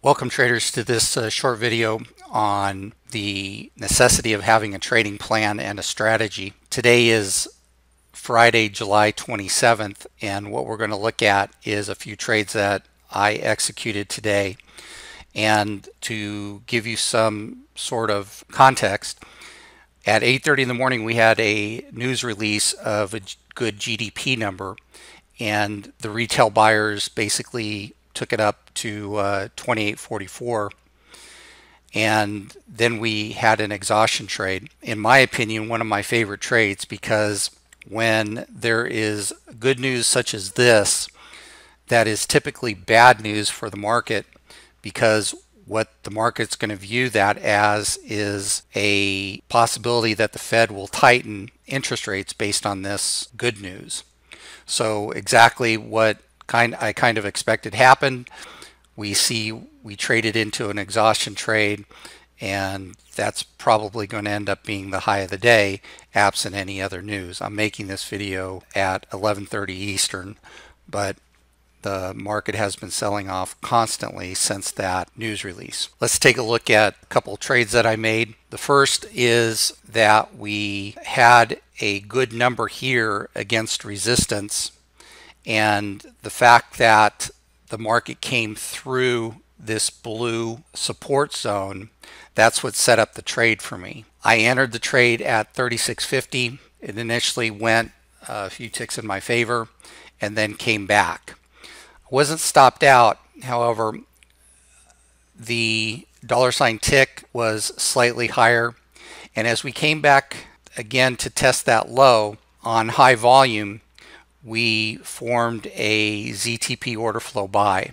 Welcome traders to this uh, short video on the necessity of having a trading plan and a strategy. Today is Friday, July 27th, and what we're going to look at is a few trades that I executed today. And to give you some sort of context, at 8.30 in the morning we had a news release of a good GDP number and the retail buyers basically took it up to uh, 28.44 and then we had an exhaustion trade in my opinion one of my favorite trades because when there is good news such as this that is typically bad news for the market because what the market's going to view that as is a possibility that the Fed will tighten interest rates based on this good news. So exactly what kind I kind of expected happened. We see we traded into an exhaustion trade and that's probably going to end up being the high of the day absent any other news. I'm making this video at 11:30 Eastern, but the market has been selling off constantly since that news release. Let's take a look at a couple trades that I made. The first is that we had a good number here against resistance and the fact that the market came through this blue support zone that's what set up the trade for me. I entered the trade at 36.50. It initially went uh, a few ticks in my favor and then came back I wasn't stopped out. However, the dollar sign tick was slightly higher. And as we came back again to test that low on high volume, we formed a ZTP order flow buy.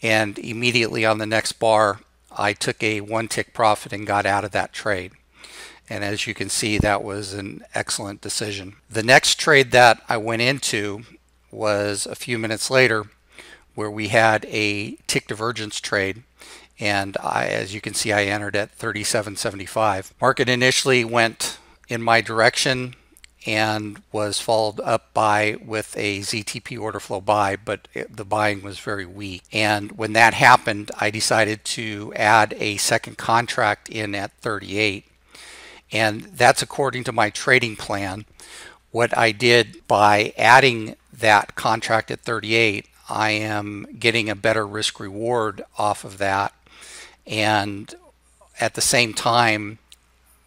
And immediately on the next bar, I took a one tick profit and got out of that trade. And as you can see, that was an excellent decision. The next trade that I went into was a few minutes later where we had a tick divergence trade and I, as you can see I entered at 37.75. Market initially went in my direction and was followed up by with a ZTP order flow buy, but it, the buying was very weak. And when that happened, I decided to add a second contract in at 38. And that's according to my trading plan. What I did by adding that contract at 38, I am getting a better risk reward off of that. And at the same time,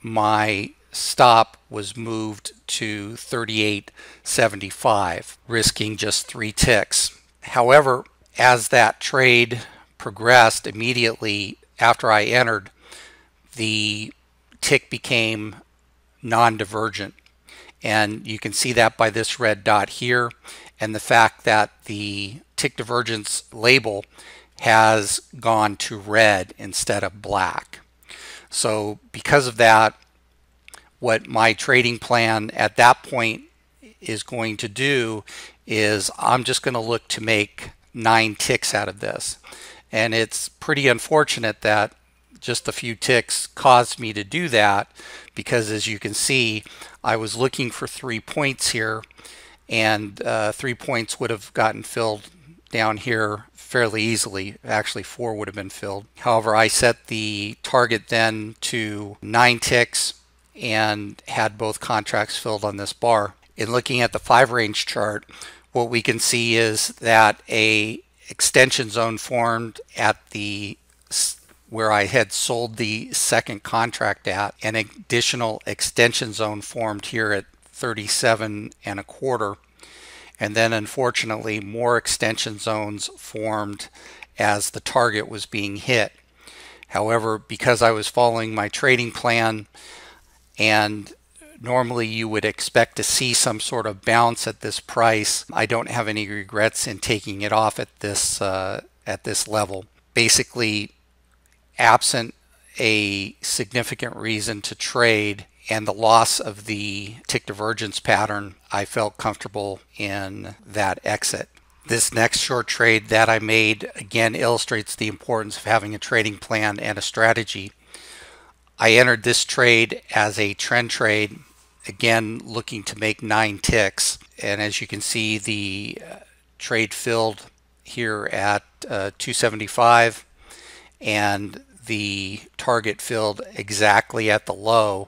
my stop was moved to 38.75, risking just three ticks. However, as that trade progressed immediately after I entered, the tick became non-divergent. And you can see that by this red dot here and the fact that the tick divergence label has gone to red instead of black. So because of that, what my trading plan at that point is going to do is I'm just going to look to make nine ticks out of this. And it's pretty unfortunate that just a few ticks caused me to do that because as you can see, I was looking for three points here and uh, three points would have gotten filled down here fairly easily. Actually, four would have been filled. However, I set the target then to nine ticks and had both contracts filled on this bar. In looking at the five range chart, what we can see is that a extension zone formed at the where I had sold the second contract at an additional extension zone formed here at 37 and a quarter and then unfortunately more extension zones formed as the target was being hit. However, because I was following my trading plan and normally you would expect to see some sort of bounce at this price, I don't have any regrets in taking it off at this uh, at this level. Basically, absent a significant reason to trade, and the loss of the tick divergence pattern, I felt comfortable in that exit. This next short trade that I made again illustrates the importance of having a trading plan and a strategy. I entered this trade as a trend trade, again looking to make nine ticks. And as you can see, the uh, trade filled here at uh, 275 and the target filled exactly at the low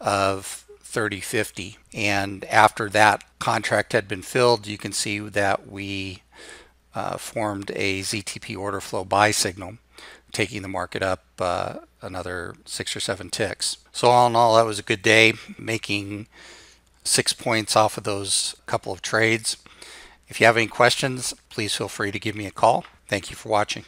of 3050 and after that contract had been filled you can see that we uh, formed a ZTP order flow buy signal taking the market up uh, another six or seven ticks. So all in all that was a good day making six points off of those couple of trades. If you have any questions please feel free to give me a call. Thank you for watching.